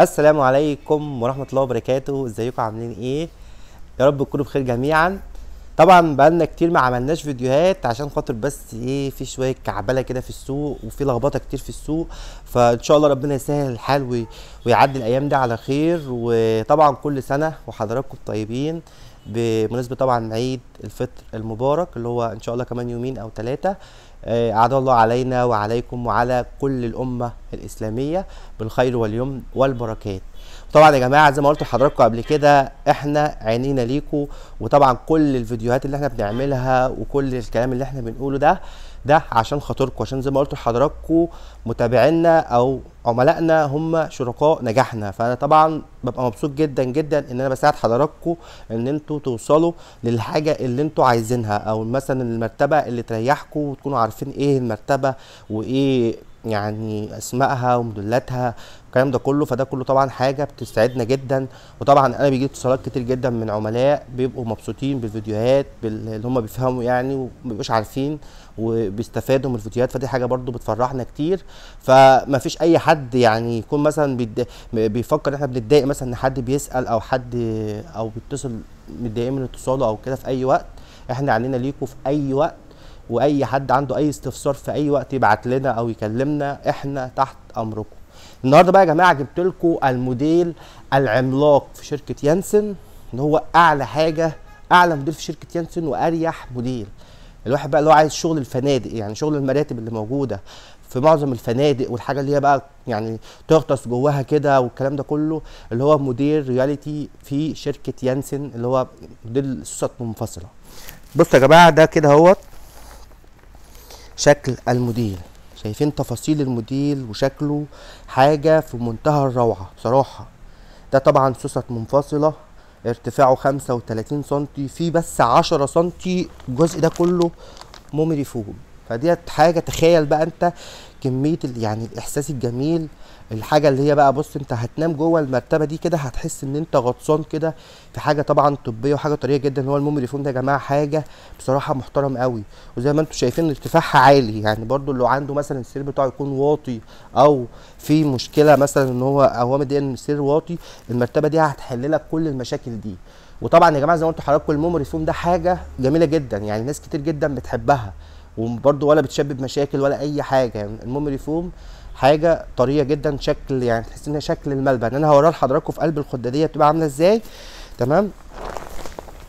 السلام عليكم ورحمة الله وبركاته. ازيكم؟ عاملين إيه؟ يا رب تكونوا بخير جميعا. طبعا بقالنا كتير ما عملناش فيديوهات عشان خاطر بس إيه في شوية كعبلة كده في السوق وفي لخبطة كتير في السوق. فإن شاء الله ربنا يسهل الحال وي- ويعدي الأيام دي على خير. وطبعا كل سنة وحضراتكم طيبين بمناسبة طبعا عيد الفطر المبارك اللي هو إن شاء الله كمان يومين أو ثلاثة أعاد الله علينا وعليكم وعلى كل الأمة الإسلامية بالخير واليمن والبركات. طبعا يا جماعة زي ما قلت لحضراتكم قبل كده إحنا عينينا ليكم وطبعا كل الفيديوهات اللي إحنا بنعملها وكل الكلام اللي إحنا بنقوله ده ده عشان خاطركم عشان زي ما قلت لحضراتكم متابعينا أو عملائنا هم شركاء نجاحنا. فأنا طبعا ببقى مبسوط جدا جدا إن أنا بساعد حضراتكم إن أنتوا توصلوا للحاجة اللي أنتوا عايزينها أو مثلا المرتبة اللي تريحكم وتكونوا عارفين إيه المرتبة وإيه يعني أسمائها وموديلاتها الكلام ده كله فده كله طبعا حاجة بتسعدنا جدا. وطبعا أنا بيجي اتصالات كتير جدا من عملاء بيبقوا مبسوطين بالفيديوهات بال- اللي هم بيفهموا يعني ومبيبقوش عارفين وبيستفادوا من الفيديوهات. فدي حاجة برضو بتفرحنا كتير. فما فيش أي حد يعني يكون مثلا بيفكر إن إحنا بنتضايق مثلا إن حد بيسأل أو حد أو بيتصل متضايقين من اتصاله أو كده في أي وقت إحنا عنينا ليكم في أي وقت. واي حد عنده اي استفسار في اي وقت يبعت لنا أو يكلمنا إحنا تحت امركم. النهارده بقى يا جماعة جبت لكم الموديل العملاق في شركة يانسن. اللي هو أعلى حاجة أعلى موديل في شركة يانسن وأريح موديل. الواحد بقى اللي هو عايز شغل الفنادق يعني شغل المراتب اللي موجودة في معظم الفنادق والحاجة اللي هي بقى يعني تغطس جواها كده والكلام ده كله اللي هو موديل Royalty في شركة يانسن اللي هو موديل السوست منفصله بصوا يا جماعة ده كده اهوت. شكل الموديل. شايفين تفاصيل الموديل وشكله حاجة في منتهى الروعة بصراحة. ده طبعا سوست منفصلة ارتفاعه خمسة وتلاتين سنتي في بس عشرة سنتي الجزء ده كله memory foam فديت حاجة تخيل بقى انت كمية ال- يعني الإحساس الجميل الحاجة اللي هي بقى بص انت هتنام جوه المرتبة دي كده هتحس ان انت غطسان كده في حاجة طبعا طبية وحاجة طرية جدا هو المومري فوم ده يا جماعة حاجة بصراحة محترم قوي. وزي ما أنتم شايفين ارتفاعها عالي يعني برضو اللي عنده مثلا السرير بتاعه يكون واطي أو في مشكلة مثلا إن هو أو هو متضايق إن السرير واطي المرتبة دي هتحل لك كل المشاكل دي. وطبعا يا جماعة زي ما قلت لحضراتكم المومري فوم ده حاجة جميلة جدا يعني ناس كتير جدا بتحبها. وبرضو ولا بتسبب مشاكل ولا أي حاجة. يعني المومري فوم حاجة طرية جدا شكل يعني تحس إنها شكل الملبن. أنا هوريها لحضراتكم في قلب الخدادية بتبقى عاملة إزاي؟ تمام؟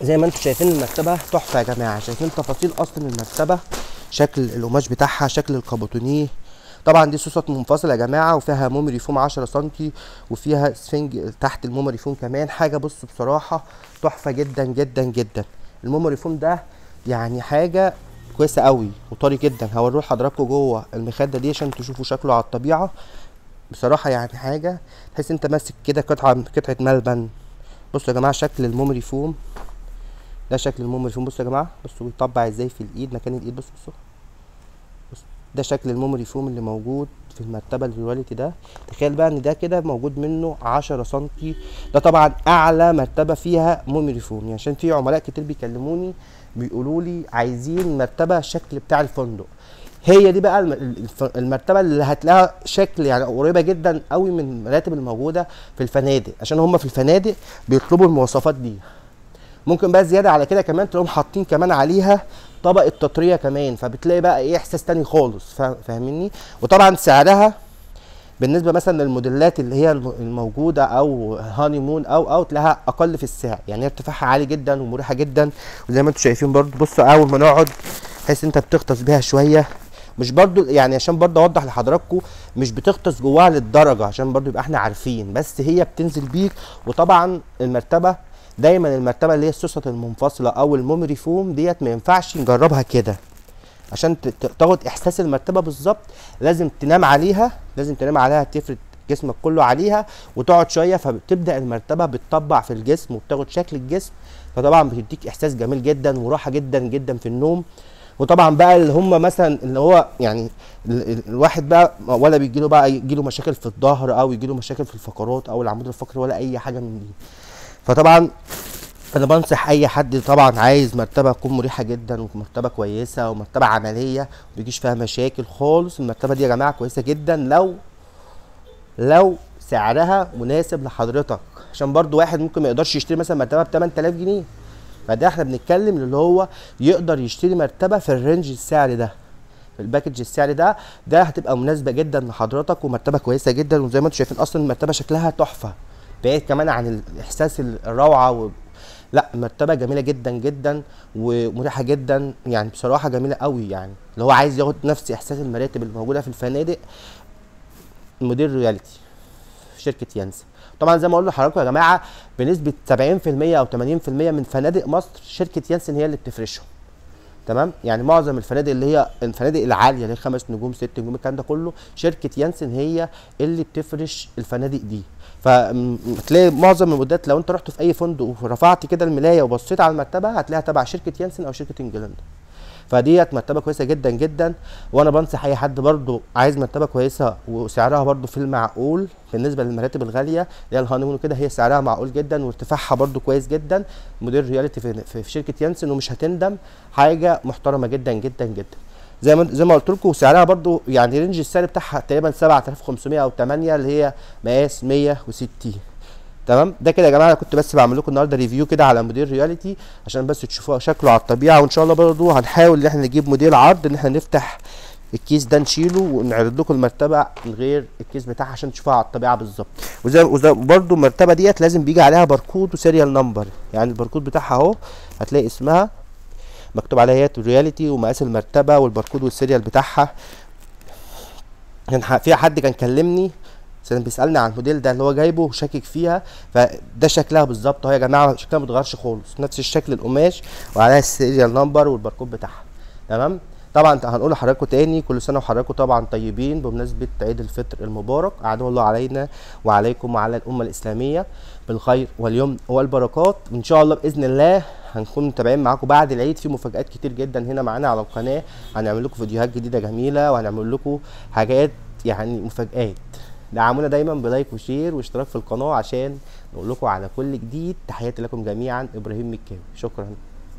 زي ما أنتم شايفين المرتبه تحفة يا جماعة. شايفين تفاصيل أصلا المرتبه شكل القماش بتاعها شكل الكابوتونيه. طبعا دي سوست منفصلة يا جماعة وفيها memory foam 10 سم وفيها سفنج تحت ال memory foam كمان. حاجة بصوا بصراحة تحفة جدا جدا جدا. ال memory foam ده يعني حاجة كويسة قوي وطري جدا. هوريه لحضراتكم جوه المخدة دي عشان تشوفوا شكله على الطبيعة. بصراحة يعني حاجة تحس أنت ماسك كده قطعة قطعة ملبن. بصوا يا جماعة شكل ال memory foam ده شكل ال memory foam بصوا يا جماعة بصوا بيطبع إزاي في الإيد مكان الإيد. بصوا بصوا. ده شكل ال memory foam اللي موجود في المرتبة ال Royalty ده. تخيل بقى إن ده كده موجود منه 10 سنتي. ده طبعا أعلى مرتبة فيها memory foam يعني عشان في عملاء كتير بيكلموني بيقولوا لي عايزين مرتبة الشكل بتاع الفندق. هي دي بقى المرتبة اللي هتلاقيها شكل يعني قريبة جدا قوي من المراتب الموجودة في الفنادق عشان هم في الفنادق بيطلبوا المواصفات دي. ممكن بقى زيادة على كده كمان تلاقيهم حاطين كمان عليها طبقه تطريه كمان فبتلاقي بقى إيه إحساس تاني خالص فا- فاهميني وطبعا سعرها بالنسبة مثلا للموديلات اللي هي الم- الموجودة أو هاني مون أو أو تلاقيها أقل في السعر. يعني ارتفاعها عالي جدا ومريحة جدا. وزي ما أنتم شايفين برضو بصوا أول ما نقعد تحس أنت بتغطس بيها شوية. مش برضو يعني عشان برضو أوضح لحضراتكم مش بتغطس جواها للدرجة عشان برضو يبقى إحنا عارفين. بس هي بتنزل بيك. وطبعا المرتبة دايما المرتبة اللي هي السوست المنفصلة أو المومري فوم ديت ما ينفعش نجربها كده. عشان تاخد إحساس المرتبة بالظبط لازم تنام عليها لازم تنام عليها تفرد جسمك كله عليها وتقعد شوية فبتبدأ المرتبة بتطبع في الجسم وبتاخد شكل الجسم فطبعا بتديك إحساس جميل جدا وراحة جدا جدا في النوم. وطبعا بقى اللي هم مثلا اللي هو يعني ال- ال- الواحد بقى ولا بيجي له بقى يجي له مشاكل في الظهر أو يجي له مشاكل في الفقرات أو العمود الفقري ولا أي حاجة من دي. فطبعا أنا بنصح اي حد طبعا عايز مرتبة تكون مريحة جدا ومرتبة كويسة ومرتبة عملية مبيجيش فيها مشاكل خالص. المرتبة دي يا جماعة كويسة جدا لو لو سعرها مناسب لحضرتك. عشان برضو واحد ممكن ما يقدرش يشتري مثلا مرتبة ب 8000 جنيه. فده إحنا بنتكلم اللي هو يقدر يشتري مرتبة في ال range السعري ده في ال package السعري ده. ده هتبقى مناسبة جدا لحضرتك ومرتبة كويسة جدا. وزي ما أنتم شايفين أصلا المرتبة شكلها تحفة بعيد كمان عن الإحساس الروعة. لا مرتبة جميلة جدا جدا ومريحه جدا يعني بصراحة جميلة قوي يعني. اللي هو عايز ياخد نفس إحساس المراتب اللي موجودة في الفنادق مدير رياليتي في شركة يانسن. طبعا زي ما أقول لحضراتكم يا جماعة بنسبة 70% أو 80% من فنادق مصر شركة يانسن هي اللي بتفرشهم. تمام؟ يعني معظم الفنادق اللي هي الفنادق العالية اللي هي خمس نجوم ست نجوم الكلام ده كله شركة يانسن هي اللي بتفرش الفنادق دي. فتلاقي معظم المدات لو انت رحت في أي فندق ورفعت كده الملاية وبصيت على المرتبه هتلاقيها تبع شركة يانسن أو شركة انجلندا فديت مرتبة كويسة جدا جدا. وأنا بنصح أي حد برضو عايز مرتبة كويسة وسعرها برضو في المعقول بالنسبة للمراتب الغالية اللي هي ال Honeymoon كده هي سعرها معقول جدا وارتفاعها برضو كويس جدا. موديل Royalty في, في, شركة يانسن ومش هتندم حاجة محترمة جدا جدا جدا. زي ما زي ما قلت لكم سعرها برضو يعني range السعر بتاعها تقريبا 7500 أو 8 اللي هي مقاس 160 تمام؟ ده كده يا جماعة أنا كنت بس بعمل لكم النهارده review كده على موديل Royalty عشان بس تشوفوا شكله على الطبيعة وإن شاء الله برضو هنحاول إن إحنا نجيب موديل عرض إن إحنا نفتح الكيس ده نشيله ونعرض لكم المرتبة من غير الكيس بتاعها عشان تشوفوها على الطبيعة بالظبط. وزي برضو المرتبة ديت لازم بيجي عليها باركود و serial number يعني الباركود بتاعها أهو هتلاقي اسمها مكتوب عليها هي Royalty ومقاس المرتبة والباركود وال serial بتاعها. كان في حد كان كلمني كان بيسألني عن الموديل ده اللي هو جايبه وشاكك فيها فده شكلها بالظبط اهو يا جماعة شكلها ما اتغيرش خالص نفس الشكل القماش وعليها ال serial number والباركود بتاعها. تمام؟ طبعا هنقول لحضراتكم تاني كل سنة وحضراتكم طبعا طيبين بمناسبة عيد الفطر المبارك. اعاده الله علينا وعليكم وعلى الأمة الإسلامية بالخير واليمن والبركات. وإن شاء الله بإذن الله هنكون متابعين معاكم بعد العيد في مفاجآت كتير جدا هنا معانا على القناة. هنعمل لكم فيديوهات جديدة جميلة وهنعمل لكم حاجات يعني مفاجآت. دعمونا دايما ب like و share واشتراك في القناة عشان نقول لكم على كل جديد تحياتي لكم جميعا إبراهيم مكاوي. شكرا.